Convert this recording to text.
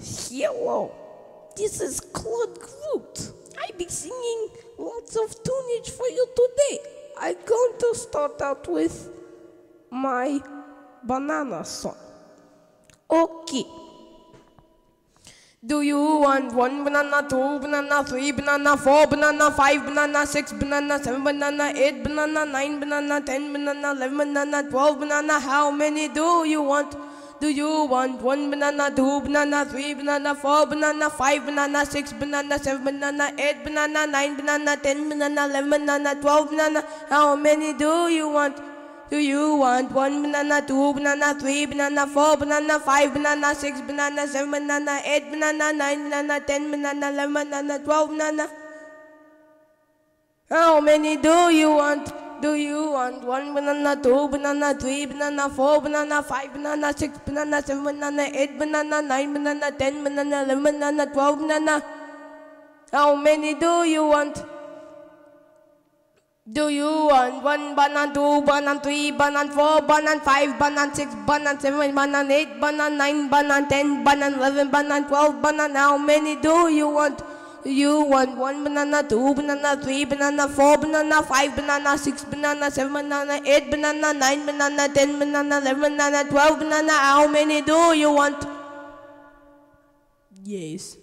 Hello, this is Claude Garoute. I'll be singing lots of tunage for you today. I'm going to start out with my banana song. Okay. Do you want one banana, two banana, three banana, four banana, five banana, six banana, seven banana, eight banana, nine banana, ten banana, eleven banana, twelve banana? How many do you want? Do you want one banana, two banana, three banana, four banana, five banana, six banana, seven banana, eight banana, nine banana, ten banana, eleven banana, twelve banana? How many do you want? Do you want one banana, two banana, three banana, four banana, five banana, six banana, seven banana, eight banana, nine banana, ten banana, eleven banana, twelve banana? How many do you want? Do you want one banana, two banana, three banana, four banana, five banana, six banana, seven banana, eight banana, nine banana, ten banana, eleven banana, twelve banana? How many do you want? Do you want one banana, two banana, three banana, four banana, five banana, six banana, seven banana, eight banana, nine banana, ten banana, eleven banana, twelve banana? How many do you want? You want one banana, two banana, three banana, four banana, five banana, six banana, seven banana, eight banana, nine banana, ten banana, eleven banana, twelve banana? How many do you want? Yes.